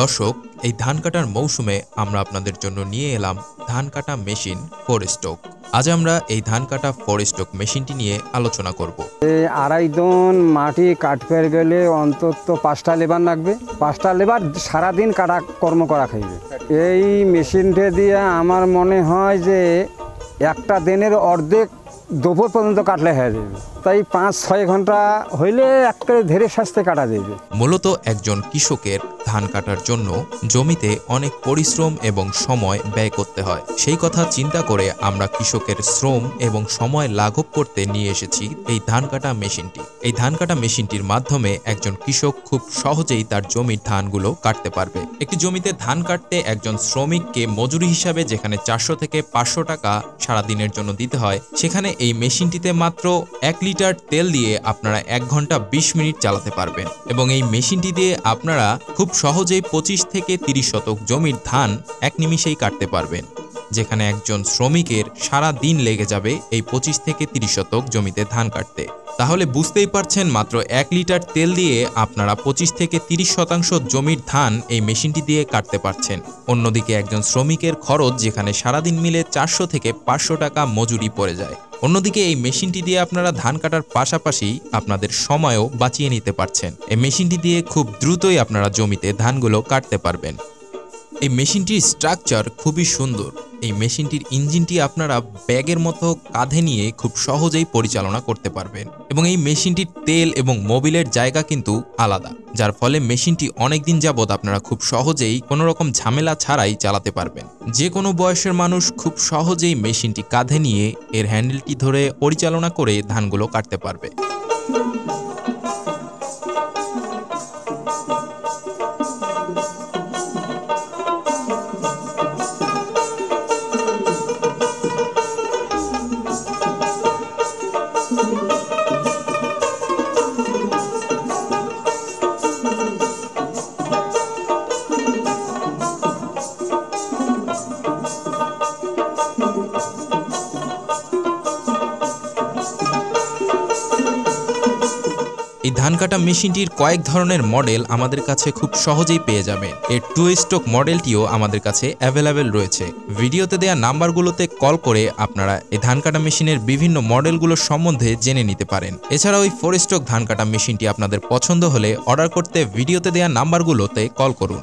দর্শক, এই ধান কাটার মৌসুমে আমরা আপনাদের জন্য নিয়ে এলাম ধান কাটা মেশিন ফোর স্টক আজ আমরা এই ধান কাটা ফোর স্টক মেশিনটি নিয়ে আলোচনা করব। আড়াই দন মাটি কাটতে গেলে অন্তত পাঁচটা লেবার লাগবে। পাঁচটা লেবার সারাদিন কাটা কর্ম করা খাইবে। এই মেশিনটা দিয়ে আমার মনে হয় যে একটা দিনের অর্ধেক দুপুর পর্যন্ত কাটলে হয়ে যাবে। তাই পাঁচ, ছয় ঘণ্টা হইলে একটা ধীরে স্বাস্থ্যে কাটা যাবে মূলত একজন কৃষকের ধান কাটার জন্য জমিতে অনেক পরিশ্রম এবং সময় ব্যয় করতে হয়। সেই কথা চিন্তা করে আমরা কৃষকের শ্রম এবং সময় লাঘব করতে নিয়ে এসেছি এই ধান কাটা মেশিনটি। এই ধান কাটা মেশিনটির মাধ্যমে একজন কৃষক খুব সহজেই তার জমির ধানগুলো কাটতে পারবে। একটি জমিতে ধান কাটতে একজন শ্রমিককে মজুরি হিসাবে যেখানে চারশো থেকে পাঁচশো টাকা সারাদিনের জন্য দিতে হয়, সেখানে এই মেশিনটিতে মাত্র এক লিটার তেল দিয়ে আপনারা এক ঘণ্টা বিশ মিনিট চালাতে পারবেন এবং এই মেশিনটি দিয়ে আপনারা খুব সহজেই পঁচিশ থেকে তিরিশ শতক জমির ধান এক নিমিষেই কাটতে পারবেন, যেখানে একজন শ্রমিকের সারা দিন লেগে যাবে এই পঁচিশ থেকে তিরিশ শতক জমিতে ধান কাটতে। তাহলে বুঝতেই পারছেন মাত্র এক লিটার তেল দিয়ে আপনারা পঁচিশ থেকে তিরিশ শতাংশ জমির ধান এই মেশিনটি দিয়ে কাটতে পারছেন। অন্যদিকে একজন শ্রমিকের খরচ যেখানে সারাদিন মিলে চারশো থেকে পাঁচশো টাকা মজুরি পড়ে যায়। অন্যদিকে এই মেশিনটি দিয়ে আপনারা ধান কাটার পাশাপাশি আপনাদের সময়ও বাঁচিয়ে নিতে পারছেন। এই মেশিনটি দিয়ে খুব দ্রুতই আপনারা জমিতে ধানগুলো কাটতে পারবেন। এই মেশিনটির স্ট্রাকচার খুবই সুন্দর। এই মেশিনটির ইঞ্জিনটি আপনারা ব্যাগের মতো কাঁধে নিয়ে খুব সহজেই পরিচালনা করতে পারবেন। এবং এই মেশিনটির তেল এবং মোবিলের জায়গা কিন্তু আলাদা, যার ফলে মেশিনটি অনেকদিন যাবৎ আপনারা খুব সহজেই কোনো রকম ঝামেলা ছাড়াই চালাতে পারবেন। যে কোনো বয়সের মানুষ খুব সহজেই মেশিনটি কাঁধে নিয়ে এর হ্যান্ডেলটি ধরে পরিচালনা করে ধানগুলো কাটতে পারবে। এই ধান কাটা মেশিনটির কয়েক ধরনের মডেল আমাদের কাছে খুব সহজেই পেয়ে যাবে এর টু স্টোক মডেলটিও আমাদের কাছে অ্যাভেলেবেল রয়েছে। ভিডিওতে দেয়া নাম্বারগুলোতে কল করে আপনারা এই ধান কাটা মেশিনের বিভিন্ন মডেলগুলোর সম্বন্ধে জেনে নিতে পারেন। এছাড়াও এই ফোর স্টোক ধান কাটা মেশিনটি আপনাদের পছন্দ হলে অর্ডার করতে ভিডিওতে দেয়া নাম্বারগুলোতে কল করুন।